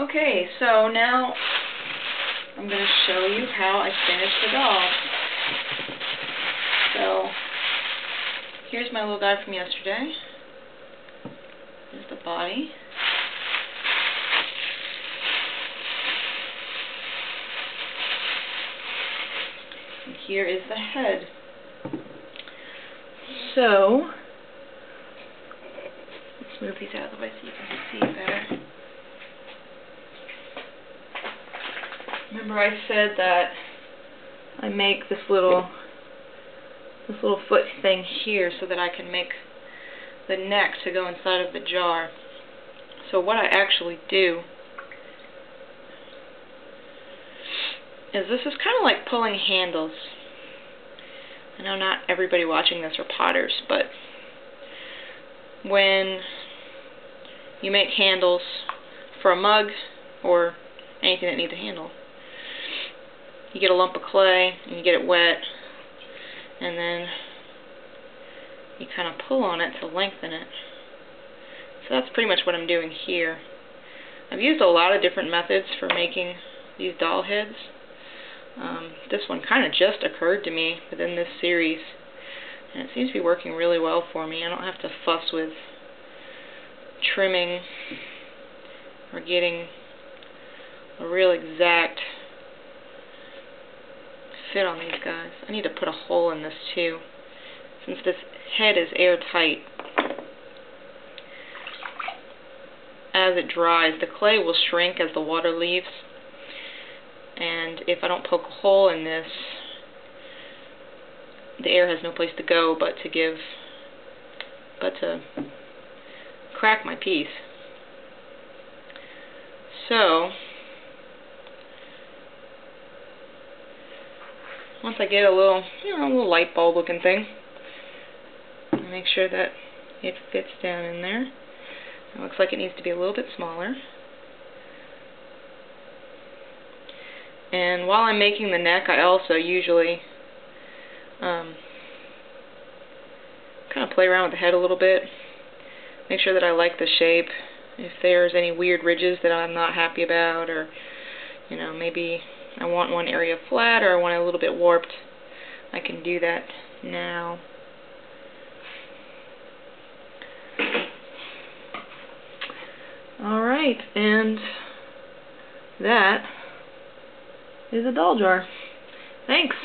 Okay, so now I'm going to show you how I finished the doll. So, here's my little guy from yesterday. Here's the body. And here is the head. So, let's move these out of the way so you can see better. Remember I said that I make this little this little foot thing here so that I can make the neck to go inside of the jar. So what I actually do is this is kind of like pulling handles. I know not everybody watching this are potters, but when you make handles for a mug or anything that needs a handle, you get a lump of clay and you get it wet and then you kind of pull on it to lengthen it. So that's pretty much what I'm doing here. I've used a lot of different methods for making these doll heads. Um, this one kind of just occurred to me within this series and it seems to be working really well for me. I don't have to fuss with trimming or getting a real exact fit on these guys. I need to put a hole in this too, since this head is airtight. As it dries, the clay will shrink as the water leaves, and if I don't poke a hole in this, the air has no place to go but to give, but to crack my piece. So, once I get a little, you know, a little light bulb looking thing, make sure that it fits down in there. It looks like it needs to be a little bit smaller. And while I'm making the neck, I also usually um, kind of play around with the head a little bit. Make sure that I like the shape. If there's any weird ridges that I'm not happy about, or, you know, maybe I want one area flat or I want it a little bit warped, I can do that now. Alright, and that is a doll jar. Thanks.